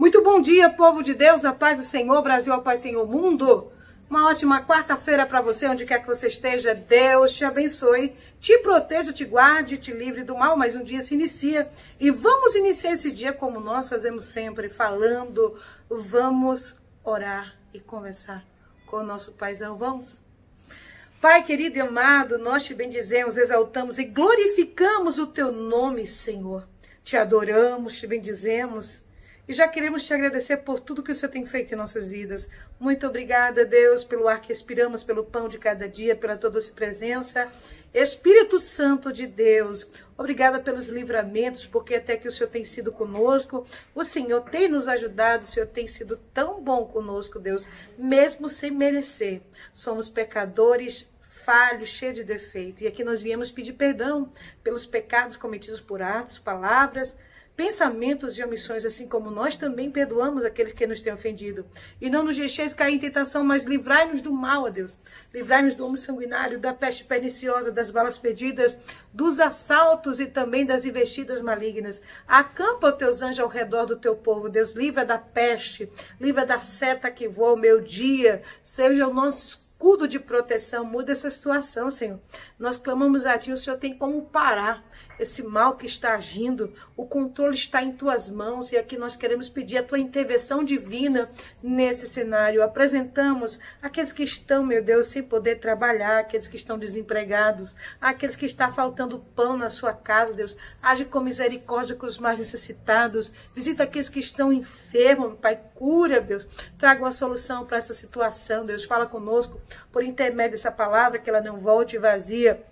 Muito bom dia, povo de Deus, a paz do Senhor, Brasil, a paz, Senhor, mundo. Uma ótima quarta-feira para você, onde quer que você esteja. Deus te abençoe, te proteja, te guarde, te livre do mal. Mais um dia se inicia e vamos iniciar esse dia como nós fazemos sempre, falando. Vamos orar e conversar com o nosso paizão. Vamos? Pai querido e amado, nós te bendizemos, exaltamos e glorificamos o teu nome, Senhor. Te adoramos, te bendizemos. E já queremos te agradecer por tudo que o Senhor tem feito em nossas vidas. Muito obrigada, Deus, pelo ar que respiramos, pelo pão de cada dia, pela tua doce presença. Espírito Santo de Deus, obrigada pelos livramentos, porque até que o Senhor tem sido conosco, o Senhor tem nos ajudado, o Senhor tem sido tão bom conosco, Deus, mesmo sem merecer. Somos pecadores falhos, cheios de defeito. E aqui nós viemos pedir perdão pelos pecados cometidos por atos, palavras, pensamentos e omissões, assim como nós também perdoamos aqueles que nos têm ofendido. E não nos deixeis cair em tentação, mas livrai-nos do mal, ó Deus. Livrai-nos do homem sanguinário, da peste perniciosa, das balas perdidas, dos assaltos e também das investidas malignas. Acampa os teus anjos ao redor do teu povo, Deus. Livra da peste, livra da seta que voa o meu dia. Seja o nosso escudo de proteção. Muda essa situação, Senhor. Nós clamamos a Ti, o Senhor tem como parar esse mal que está agindo. O controle está em Tuas mãos e aqui nós queremos pedir a Tua intervenção divina nesse cenário. Apresentamos aqueles que estão, meu Deus, sem poder trabalhar, aqueles que estão desempregados, aqueles que está faltando pão na sua casa, Deus. Age com misericórdia com os mais necessitados. Visita aqueles que estão enfermos, Pai. Cura, Deus. Traga uma solução para essa situação, Deus. Fala conosco por intermédio dessa palavra, que ela não volte vazia.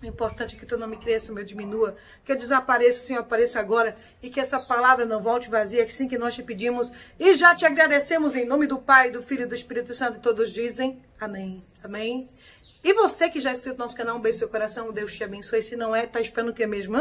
O importante é que o teu nome cresça, meu diminua, que eu desapareça, Senhor, apareça agora, e que essa palavra não volte vazia, que sim que nós te pedimos, e já te agradecemos em nome do Pai, do Filho e do Espírito Santo, e todos dizem amém, amém. E você que já é inscrito no nosso canal, um beijo no seu coração, Deus te abençoe, se não é, tá esperando o que mesmo?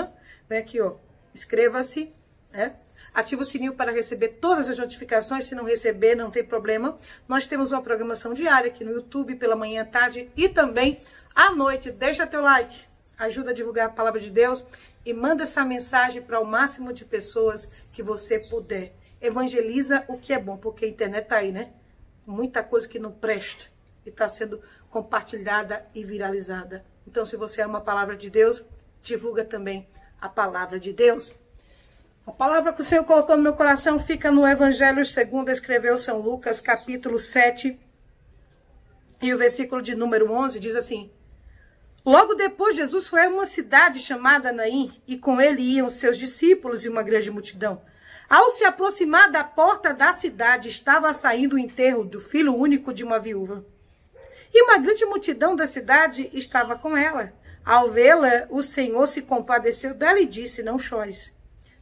Vem aqui, ó, inscreva-se, né? Ativa o sininho para receber todas as notificações. Se não receber, não tem problema. Nós temos uma programação diária aqui no YouTube, pela manhã, tarde e também à noite. Deixa teu like, ajuda a divulgar a palavra de Deus e manda essa mensagem para o máximo de pessoas que você puder. Evangeliza o que é bom, porque a internet tá aí, né? Muita coisa que não presta e está sendo compartilhada e viralizada. Então, se você ama a palavra de Deus, divulga também a palavra de Deus. A palavra que o Senhor colocou no meu coração fica no Evangelho segundo escreveu São Lucas, capítulo 7, e o versículo de número 11 diz assim: Logo depois, Jesus foi a uma cidade chamada Naim, e com ele iam seus discípulos e uma grande multidão. Ao se aproximar da porta da cidade, estava saindo o enterro do filho único de uma viúva. E uma grande multidão da cidade estava com ela. Ao vê-la, o Senhor se compadeceu dela e disse: Não chores.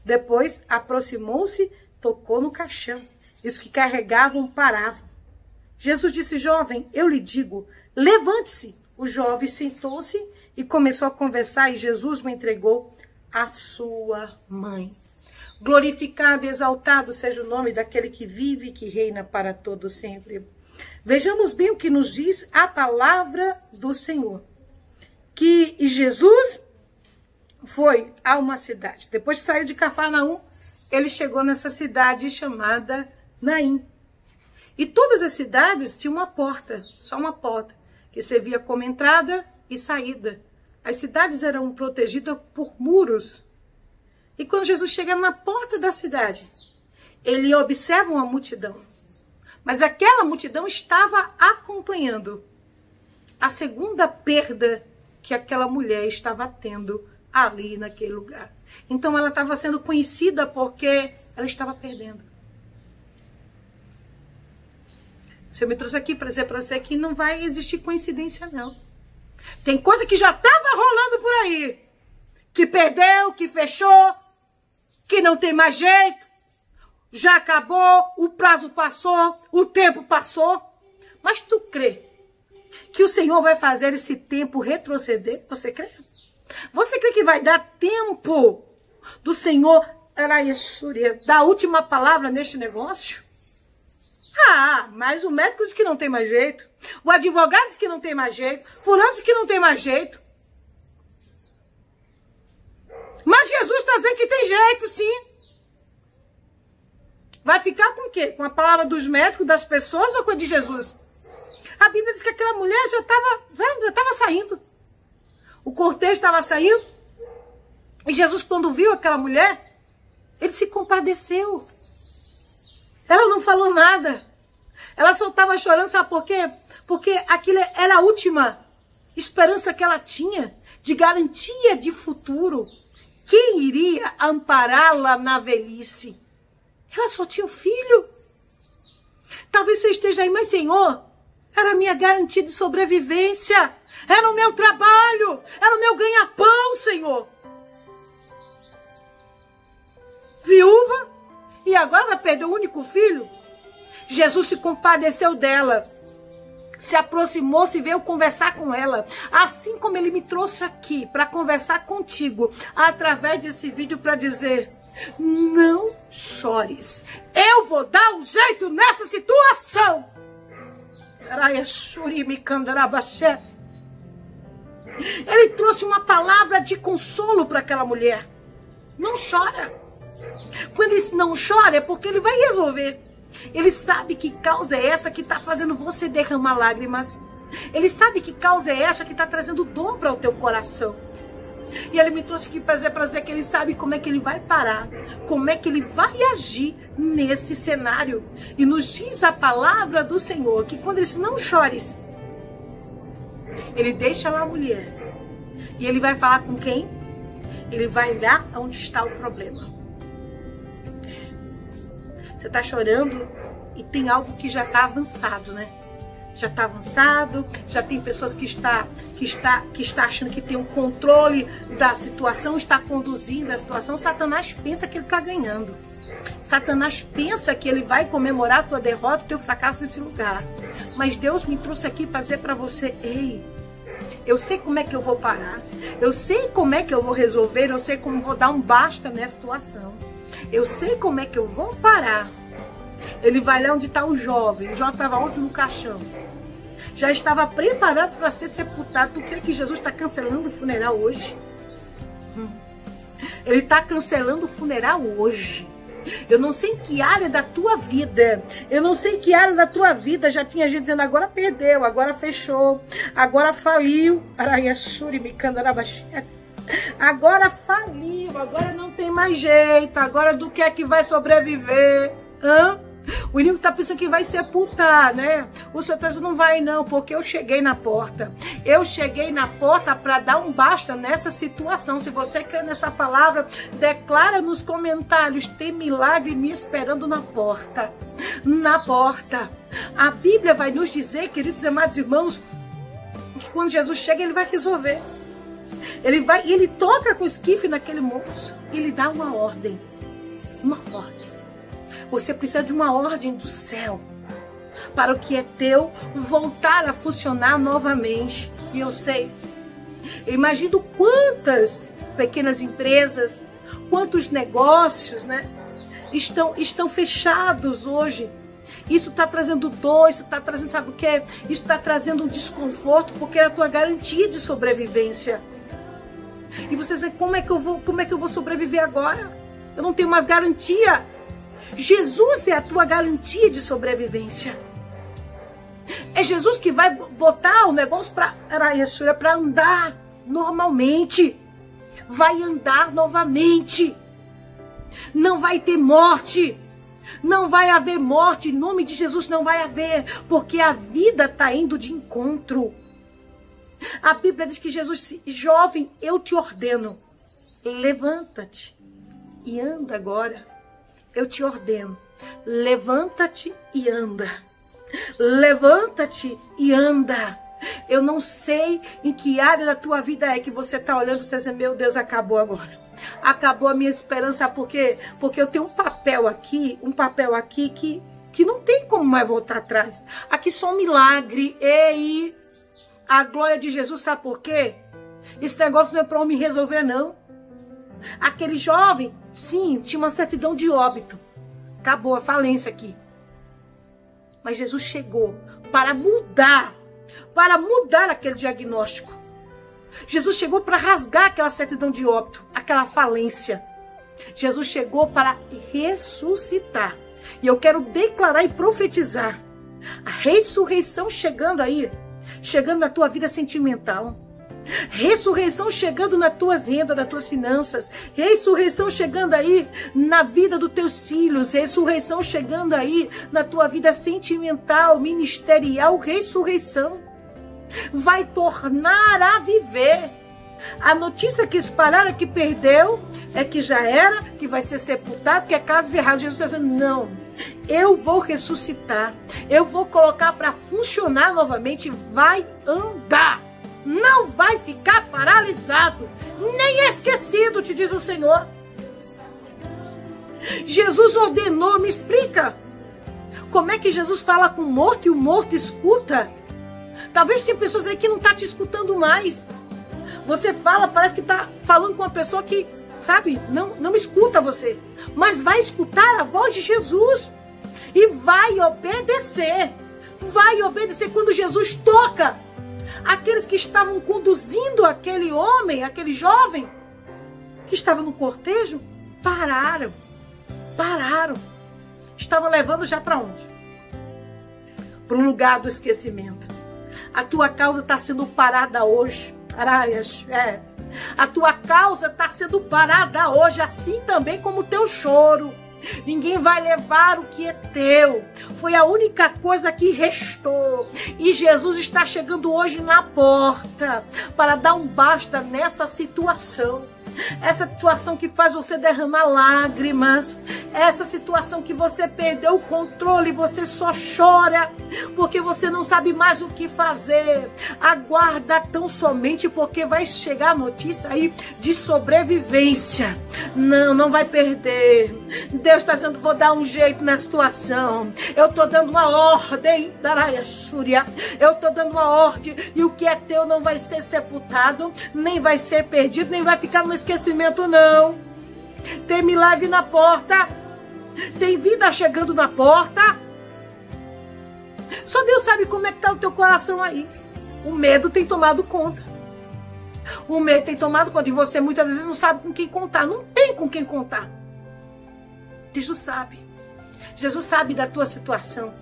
Depois aproximou-se, tocou no caixão. Os que carregavam paravam. Jesus disse: Jovem, eu lhe digo, levante-se. O jovem sentou-se e começou a conversar, e Jesus me entregou a sua mãe. Glorificado e exaltado seja o nome daquele que vive e que reina para todo sempre. Vejamos bem o que nos diz a palavra do Senhor. Que Jesus foi a uma cidade. Depois de sair de Cafarnaum, ele chegou nessa cidade chamada Naim. E todas as cidades tinham uma porta, só uma porta, que servia como entrada e saída. As cidades eram protegidas por muros. E quando Jesus chega na porta da cidade, ele observa uma multidão. Mas aquela multidão estava acompanhando a segunda perda que aquela mulher estava tendo ali naquele lugar. Então ela estava sendo conhecida porque ela estava perdendo. Se eu me trouxe aqui para dizer para você que não vai existir coincidência, não. Tem coisa que já estava rolando por aí. Que perdeu, que fechou, que não tem mais jeito. Já acabou, o prazo passou, o tempo passou. Mas tu crê que o Senhor vai fazer esse tempo retroceder? Você crê? Você crê que vai dar tempo do Senhor dar a última palavra neste negócio? Ah, mas o médico diz que não tem mais jeito. O advogado diz que não tem mais jeito. Fulano diz que não tem mais jeito. Mas Jesus está dizendo que tem jeito, sim. Vai ficar com o quê? Com a palavra dos médicos, das pessoas ou com a de Jesus? A Bíblia diz que aquela mulher já estava saindo. O cortejo estava saindo. E Jesus, quando viu aquela mulher, ele se compadeceu. Ela não falou nada. Ela só estava chorando, sabe por quê? Porque aquilo era a última esperança que ela tinha de garantia de futuro. Quem iria ampará-la na velhice? Ela só tinha um filho. Talvez você esteja aí, mas Senhor, era a minha garantia de sobrevivência. Era o meu trabalho. Era o meu ganha-pão, Senhor. Viúva. E agora vai perder o único filho? Jesus se compadeceu dela se aproximou, se veio conversar com ela. Assim como ele me trouxe aqui para conversar contigo, através desse vídeo para dizer: não chores. Eu vou dar um jeito nessa situação. Ele trouxe uma palavra de consolo para aquela mulher. Não chora. Quando ele não chora é porque ele vai resolver. Ele sabe que causa é essa que está fazendo você derramar lágrimas. Ele sabe que causa é essa que está trazendo dor para o teu coração. E ele me trouxe aqui para dizer que ele sabe como é que ele vai parar, como é que ele vai agir nesse cenário. E nos diz a palavra do Senhor que quando ele diz, não chores, ele deixa lá a mulher. E ele vai falar com quem? Ele vai olhar onde está o problema. Você está chorando e tem algo que já está avançado, né? Já está avançado, já tem pessoas que está, que está, que está achando que tem o um controle da situação, está conduzindo a situação. Satanás pensa que ele está ganhando. Satanás pensa que ele vai comemorar a tua derrota, o teu fracasso nesse lugar. Mas Deus me trouxe aqui para dizer para você, ei, eu sei como é que eu vou parar. Eu sei como é que eu vou resolver. Eu sei como vou dar um basta nessa situação. Eu sei como é que eu vou parar. Ele vai lá onde está o jovem. O jovem estava ontem no caixão. Já estava preparado para ser sepultado. Tu crê que Jesus está cancelando o funeral hoje? Hum. Ele está cancelando o funeral hoje. Eu não sei em que área da tua vida. Eu não sei em que área da tua vida já tinha gente dizendo agora perdeu, agora fechou, agora faliu. Agora faliu, agora não tem mais jeito, agora do que é que vai sobreviver? Hã? O inimigo está pensando que vai sepultar, né? O texto não vai não, porque eu cheguei na porta. Eu cheguei na porta para dar um basta nessa situação. Se você quer nessa palavra, declara nos comentários, tem milagre me esperando na porta. Na porta. A Bíblia vai nos dizer, queridos e amados irmãos, que quando Jesus chega, ele vai resolver. Ele vai, ele toca com o esquife naquele moço e lhe dá uma ordem. Uma ordem. Você precisa de uma ordem do céu para o que é teu voltar a funcionar novamente. E eu sei, eu imagino quantas pequenas empresas, quantos negócios, né, estão, estão fechados hoje. Isso está trazendo dor, isso está trazendo, sabe o que? Isso está trazendo um desconforto, porque é a tua garantia de sobrevivência. E você diz, como é que eu vou, como é que eu vou sobreviver agora? Eu não tenho mais garantia. Jesus é a tua garantia de sobrevivência. É Jesus que vai botar o negócio para andar normalmente. Vai andar novamente. Não vai ter morte. Não vai haver morte. Em nome de Jesus não vai haver. Porque a vida está indo de encontro. A Bíblia diz que Jesus jovem, eu te ordeno, levanta-te e anda agora. Eu te ordeno, levanta-te e anda. Levanta-te e anda. Eu não sei em que área da tua vida é que você está olhando e está dizendo, meu Deus, acabou agora. Acabou a minha esperança, porque porque eu tenho um papel aqui, um papel aqui que, que não tem como mais voltar atrás. Aqui só um milagre. Ei, a glória de Jesus, sabe por quê? Esse negócio não é para homem resolver, não. Aquele jovem, sim, tinha uma certidão de óbito. Acabou a falência aqui. Mas Jesus chegou para mudar, para mudar aquele diagnóstico. Jesus chegou para rasgar aquela certidão de óbito, aquela falência. Jesus chegou para ressuscitar. E eu quero declarar e profetizar a ressurreição chegando aí, chegando na tua vida sentimental. Ressurreição chegando nas tuas rendas, nas tuas finanças. Ressurreição chegando aí na vida dos teus filhos. Ressurreição chegando aí na tua vida sentimental, ministerial. Ressurreição vai tornar a viver. A notícia que espalharam que perdeu é que já era, que vai ser sepultado, que é caso errado. Jesus está dizendo: não, eu vou ressuscitar, eu vou colocar para funcionar novamente, vai andar, não vai ficar paralisado, nem esquecido, te diz o Senhor. Jesus ordenou, me explica. Como é que Jesus fala com o morto e o morto escuta? Talvez tenha pessoas aí que não tá te escutando mais. Você fala, parece que tá falando com uma pessoa que, sabe, não, não escuta você. Mas vai escutar a voz de Jesus. E vai obedecer. Vai obedecer quando Jesus toca. Aqueles que estavam conduzindo aquele homem, aquele jovem, que estava no cortejo, pararam. Pararam. Estavam levando já para onde? Para um lugar do esquecimento. A tua causa está sendo parada hoje. Araias, é. A tua causa está sendo parada hoje, assim também como o teu choro. Ninguém vai levar o que é teu. Foi a única coisa que restou. E Jesus está chegando hoje na porta para dar um basta nessa situação essa situação que faz você derramar lágrimas, essa situação que você perdeu o controle, você só chora porque você não sabe mais o que fazer. Aguarda tão somente porque vai chegar a notícia aí de sobrevivência. Não, não vai perder. Deus está dizendo: vou dar um jeito na situação. Eu estou dando uma ordem, Daraia Súria. Eu estou dando uma ordem e o que é teu não vai ser sepultado, nem vai ser perdido, nem vai ficar no esquecimento, não. Tem milagre na porta. Tem vida chegando na porta. Só Deus sabe como é que tá o teu coração aí. O medo tem tomado conta. O medo tem tomado conta. E você muitas vezes não sabe com quem contar. Não tem com quem contar. Jesus sabe. Jesus sabe da tua situação.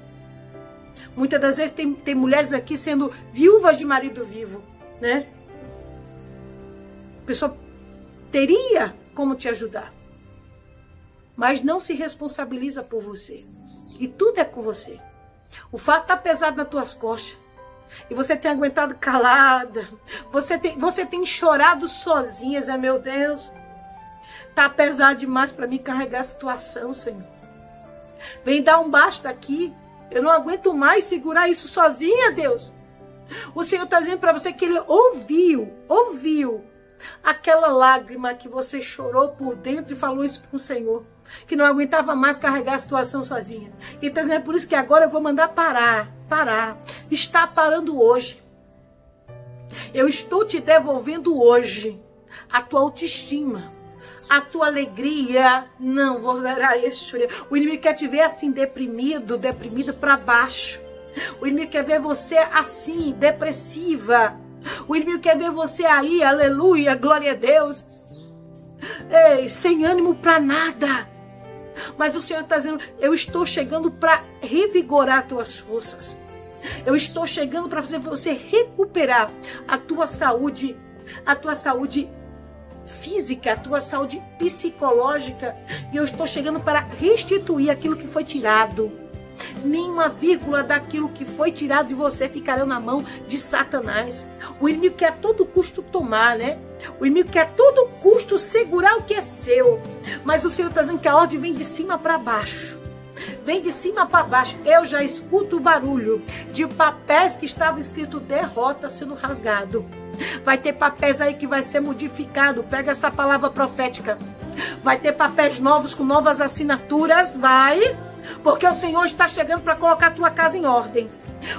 Muitas das vezes tem, tem mulheres aqui sendo viúvas de marido vivo, né? A pessoa teria como te ajudar. Mas não se responsabiliza por você. E tudo é com você. O fato está pesado nas tuas costas. E você tem aguentado calada. Você tem, você tem chorado sozinha. É meu Deus. Tá pesado demais para mim carregar a situação, Senhor. Vem dar um basta aqui. Eu não aguento mais segurar isso sozinha, Deus. O Senhor está dizendo para você que Ele ouviu, ouviu Aquela lágrima que você chorou por dentro e falou isso para o Senhor. Que não aguentava mais carregar a situação sozinha. E dizendo, é por isso que agora eu vou mandar parar. Parar. Está parando hoje. Eu estou te devolvendo hoje a tua autoestima, a tua alegria. Não, vou zerar isso. O inimigo quer te ver assim, deprimido, deprimido para baixo. O inimigo quer ver você assim, depressiva, o inimigo quer ver você aí, aleluia, glória a Deus. Ei, sem ânimo para nada. Mas o Senhor está dizendo: eu estou chegando para revigorar tuas forças. Eu estou chegando para fazer você recuperar a tua saúde, a tua saúde física, a tua saúde psicológica. E eu estou chegando para restituir aquilo que foi tirado nenhuma vírgula daquilo que foi tirado de você ficará na mão de Satanás. O inimigo quer a todo custo tomar, né? O inimigo quer a todo custo segurar o que é seu. Mas o Senhor está dizendo que a ordem vem de cima para baixo. Vem de cima para baixo. Eu já escuto o barulho de papéis que estavam escrito derrota sendo rasgado. Vai ter papéis aí que vai ser modificado. Pega essa palavra profética. Vai ter papéis novos com novas assinaturas. Vai. Porque o Senhor está chegando para colocar a tua casa em ordem.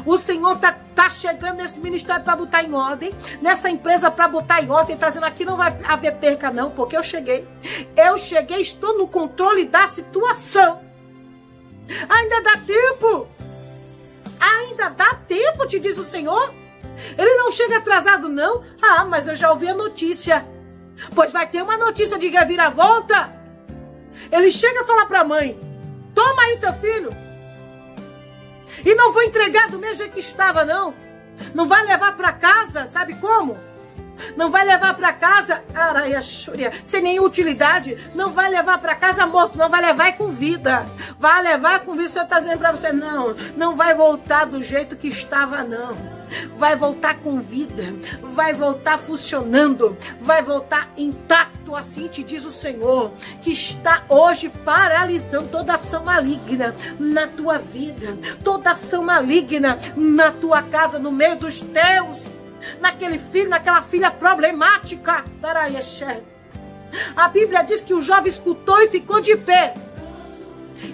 O Senhor está tá chegando nesse ministério para botar em ordem, nessa empresa para botar em ordem, está dizendo aqui não vai haver perca não, porque eu cheguei. Eu cheguei, estou no controle da situação. Ainda dá tempo. Ainda dá tempo, te diz o Senhor. Ele não chega atrasado não. Ah, mas eu já ouvi a notícia. Pois vai ter uma notícia de reviravolta. Ele chega a falar para a mãe: Toma aí teu filho. E não vou entregar do mesmo jeito que estava, não. Não vai levar para casa, sabe como? Não vai levar para casa, araia sem nenhuma utilidade. Não vai levar para casa morto, não vai levar com vida. Vai levar com vida. O Senhor está dizendo para você: não, não vai voltar do jeito que estava, não. Vai voltar com vida, vai voltar funcionando, vai voltar intacto. Assim te diz o Senhor, que está hoje paralisando toda ação maligna na tua vida, toda ação maligna na tua casa, no meio dos teus naquele filho, naquela filha problemática. A Bíblia diz que o jovem escutou e ficou de pé.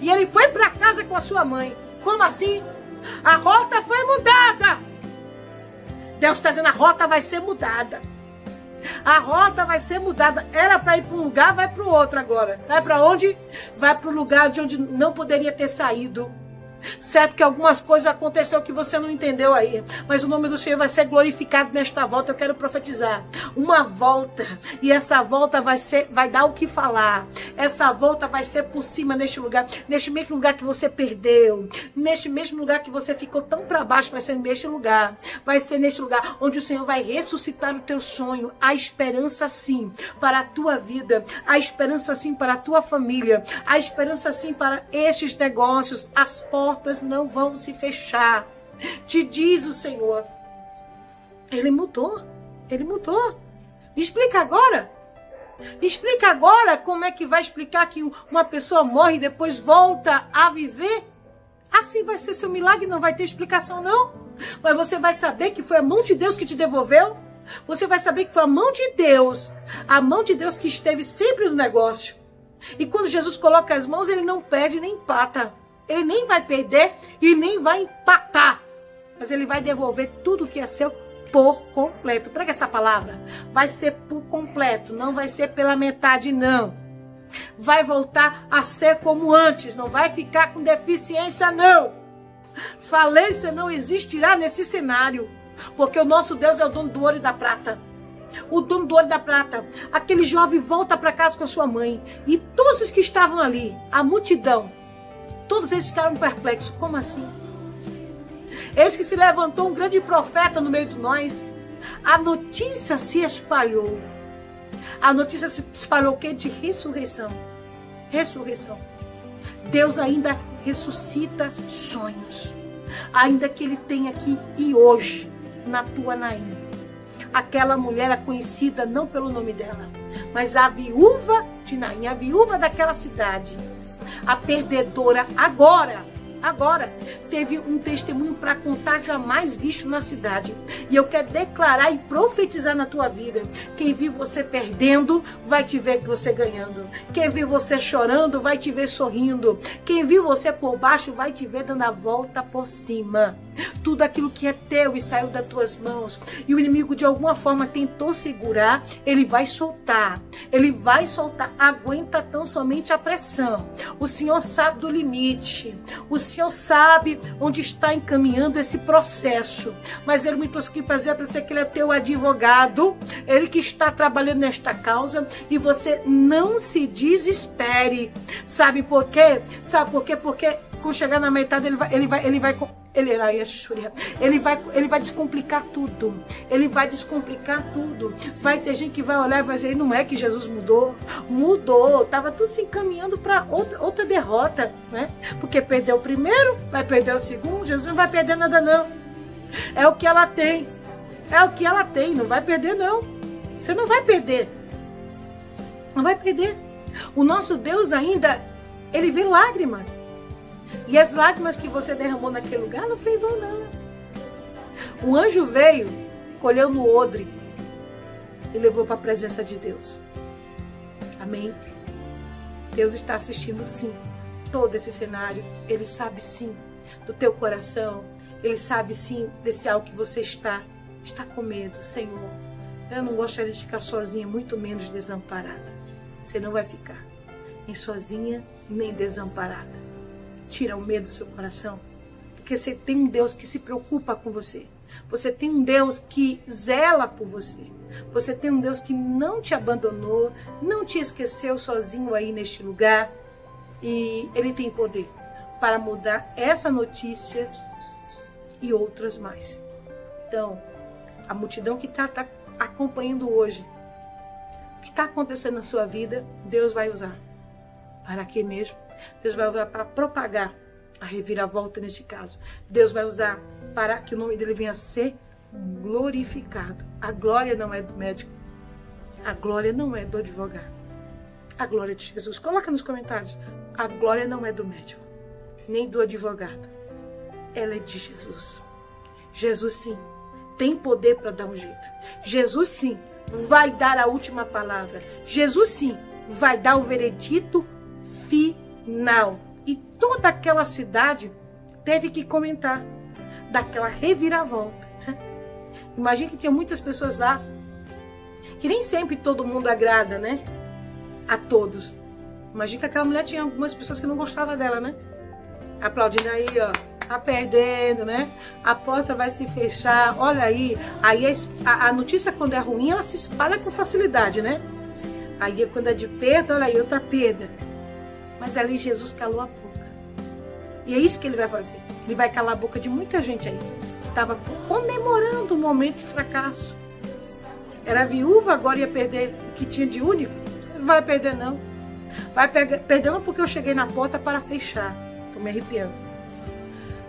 E ele foi para casa com a sua mãe. Como assim? A rota foi mudada. Deus está dizendo: a rota vai ser mudada. A rota vai ser mudada. Era para ir para um lugar, vai para o outro agora. Vai para onde? Vai para o lugar de onde não poderia ter saído. Certo que algumas coisas aconteceu que você não entendeu aí, mas o nome do Senhor vai ser glorificado nesta volta. Eu quero profetizar uma volta e essa volta vai ser, vai dar o que falar. Essa volta vai ser por cima neste lugar, neste mesmo lugar que você perdeu, neste mesmo lugar que você ficou tão para baixo, vai ser neste lugar. Vai ser neste lugar onde o Senhor vai ressuscitar o teu sonho, a esperança sim para a tua vida, a esperança sim para a tua família, a esperança sim para estes negócios, as portas portas não vão se fechar. Te diz o Senhor. Ele mudou. Ele mudou. Me explica agora. Me explica agora como é que vai explicar que uma pessoa morre e depois volta a viver. Assim vai ser seu milagre, não vai ter explicação, não. Mas você vai saber que foi a mão de Deus que te devolveu. Você vai saber que foi a mão de Deus, a mão de Deus que esteve sempre no negócio. E quando Jesus coloca as mãos, ele não perde nem empata. Ele nem vai perder e nem vai empatar. Mas ele vai devolver tudo que é seu por completo. Prega essa palavra. Vai ser por completo, não vai ser pela metade, não. Vai voltar a ser como antes, não vai ficar com deficiência, não. Falência não existirá nesse cenário, porque o nosso Deus é o dono do ouro e da prata. O dono do ouro e da prata. Aquele jovem volta para casa com a sua mãe. E todos os que estavam ali, a multidão, Todos eles ficaram perplexos. Como assim? Eis que se levantou um grande profeta no meio de nós. A notícia se espalhou. A notícia se espalhou o quê? De ressurreição. Ressurreição. Deus ainda ressuscita sonhos. Ainda que ele tenha aqui e hoje, na tua Naim. Aquela mulher é conhecida não pelo nome dela, mas a viúva de Naim, a viúva daquela cidade a perdedora agora agora teve um testemunho para contar jamais visto na cidade. E eu quero declarar e profetizar na tua vida. Quem viu você perdendo, vai te ver você ganhando. Quem viu você chorando, vai te ver sorrindo. Quem viu você por baixo, vai te ver dando a volta por cima. Tudo aquilo que é teu e saiu das tuas mãos. E o inimigo de alguma forma tentou segurar, ele vai soltar. Ele vai soltar. Aguenta tão somente a pressão. O Senhor sabe do limite. O Senhor sabe onde está encaminhando esse processo. Mas Ele me trouxe aqui para dizer para você que Ele é teu advogado, Ele que está trabalhando nesta causa e você não se desespere. Sabe por quê? Sabe por quê? Porque quando chegar na metade ele vai, ele vai, ele vai ele ele vai, ele vai descomplicar tudo. Ele vai descomplicar tudo. Vai ter gente que vai olhar e vai dizer, não é que Jesus mudou? Mudou. Tava tudo se encaminhando para outra, outra derrota, né? Porque perdeu o primeiro, vai perder o segundo. Jesus não vai perder nada não. É o que ela tem. É o que ela tem, não vai perder não. Você não vai perder. Não vai perder. O nosso Deus ainda, ele vê lágrimas. E as lágrimas que você derramou naquele lugar não foi vão, não. O anjo veio, colheu no odre e levou para a presença de Deus. Amém? Deus está assistindo sim todo esse cenário. Ele sabe sim do teu coração. Ele sabe sim desse algo que você está, está com medo. Senhor, eu não gostaria de ficar sozinha, muito menos desamparada. Você não vai ficar nem sozinha, nem desamparada. Tira o medo do seu coração. Porque você tem um Deus que se preocupa com você. Você tem um Deus que zela por você. Você tem um Deus que não te abandonou, não te esqueceu sozinho aí neste lugar. E ele tem poder para mudar essa notícia e outras mais. Então, a multidão que está tá acompanhando hoje, o que está acontecendo na sua vida, Deus vai usar. Para quê mesmo? Deus vai usar para propagar a reviravolta nesse caso. Deus vai usar para que o nome dele venha a ser glorificado. A glória não é do médico. A glória não é do advogado. A glória de Jesus. Coloca nos comentários. A glória não é do médico, nem do advogado. Ela é de Jesus. Jesus sim tem poder para dar um jeito. Jesus sim vai dar a última palavra. Jesus sim vai dar o veredito final. E toda aquela cidade teve que comentar daquela reviravolta. Imagina que tinha muitas pessoas lá que nem sempre todo mundo agrada, né? A todos. Imagina que aquela mulher tinha algumas pessoas que não gostavam dela, né? Aplaudindo aí, ó. Tá perdendo, né? A porta vai se fechar. Olha aí. Aí a, a notícia, quando é ruim, ela se espalha com facilidade, né? Aí quando é de perda, olha aí, outra perda. Mas ali Jesus calou a boca. E é isso que ele vai fazer. Ele vai calar a boca de muita gente aí. Estava comemorando um momento de fracasso. Era viúva, agora ia perder o que tinha de único. Não vai perder, não. Vai perder porque eu cheguei na porta para fechar. Estou me arrepiando.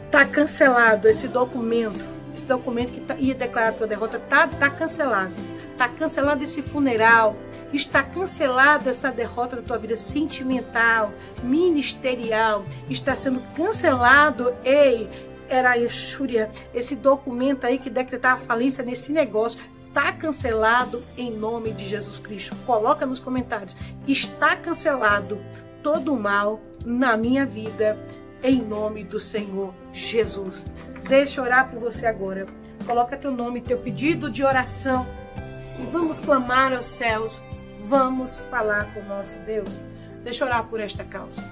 Está cancelado esse documento. Esse documento que tá, ia declarar a tua derrota está tá cancelado. Está cancelado esse funeral. Está cancelada essa derrota da tua vida sentimental, ministerial. Está sendo cancelado, ei, era Exúria, esse documento aí que decretava falência nesse negócio está cancelado em nome de Jesus Cristo. Coloca nos comentários. Está cancelado todo o mal na minha vida em nome do Senhor Jesus. Deixa eu orar por você agora. Coloca teu nome, teu pedido de oração e vamos clamar aos céus. Vamos falar com o nosso Deus. Deixa eu orar por esta causa.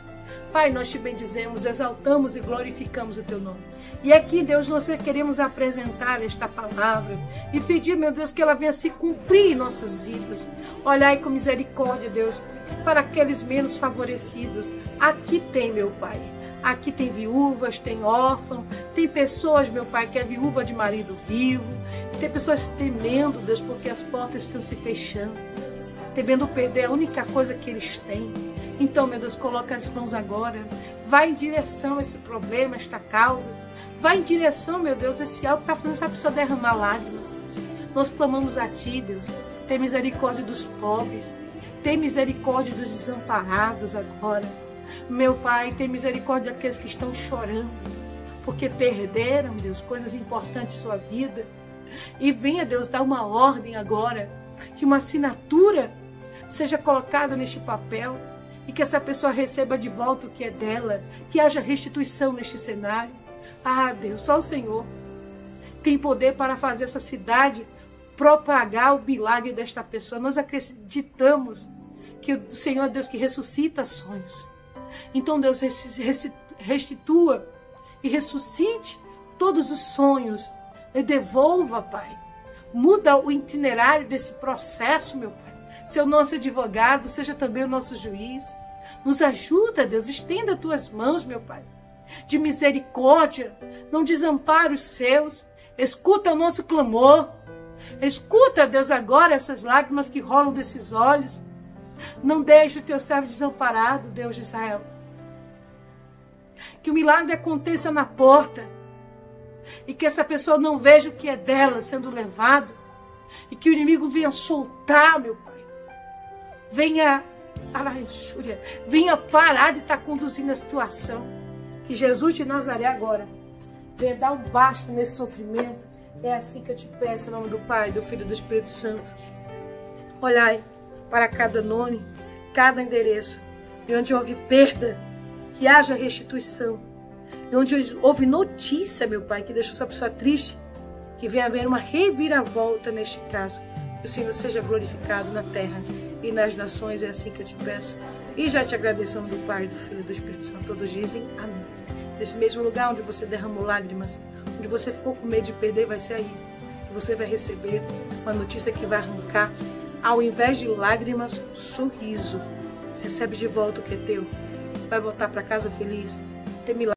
Pai, nós te bendizemos, exaltamos e glorificamos o teu nome. E aqui, Deus, nós queremos apresentar esta palavra e pedir, meu Deus, que ela venha se cumprir em nossas vidas. Olhai com misericórdia, Deus, para aqueles menos favorecidos. Aqui tem, meu Pai. Aqui tem viúvas, tem órfãos, tem pessoas, meu Pai, que é viúva de marido vivo. Tem pessoas temendo, Deus, porque as portas estão se fechando. Temendo perder a única coisa que eles têm. Então, meu Deus, coloca as mãos agora. Vai em direção a esse problema, esta causa. Vai em direção, meu Deus, esse algo que está fazendo essa pessoa derramar lágrimas. Nós clamamos a Ti, Deus. Tem misericórdia dos pobres. Tem misericórdia dos desamparados agora. Meu Pai, tem misericórdia daqueles que estão chorando. Porque perderam, Deus, coisas importantes em sua vida. E venha, Deus, dar uma ordem agora. Que uma assinatura seja colocada neste papel e que essa pessoa receba de volta o que é dela, que haja restituição neste cenário. Ah, Deus, só o Senhor tem poder para fazer essa cidade propagar o milagre desta pessoa. Nós acreditamos que o Senhor é Deus que ressuscita sonhos. Então, Deus, restitua e ressuscite todos os sonhos e devolva, Pai. Muda o itinerário desse processo, meu Pai. Seu nosso advogado, seja também o nosso juiz. Nos ajuda, Deus, estenda tuas mãos, meu Pai, de misericórdia. Não desampara os seus. Escuta o nosso clamor. Escuta, Deus, agora essas lágrimas que rolam desses olhos. Não deixe o teu servo desamparado, Deus de Israel. Que o milagre aconteça na porta. E que essa pessoa não veja o que é dela sendo levado. E que o inimigo venha soltar, meu Pai. Venha Alaixúria, venha parar de estar tá conduzindo a situação. Que Jesus de Nazaré agora venha dar um basta nesse sofrimento. É assim que eu te peço, em nome do Pai, do Filho e do Espírito Santo. Olhai para cada nome, cada endereço. E onde houve perda, que haja restituição. E onde houve notícia, meu Pai, que deixou essa pessoa triste, que venha haver uma reviravolta neste caso. Que o Senhor seja glorificado na terra e nas nações. É assim que eu te peço. E já te agradeço do Pai, do Filho e do Espírito Santo. Todos dizem amém. Nesse mesmo lugar onde você derramou lágrimas, onde você ficou com medo de perder, vai ser aí. Você vai receber uma notícia que vai arrancar, ao invés de lágrimas, sorriso. Recebe de volta o que é teu. vai voltar para casa feliz. Tem milagre.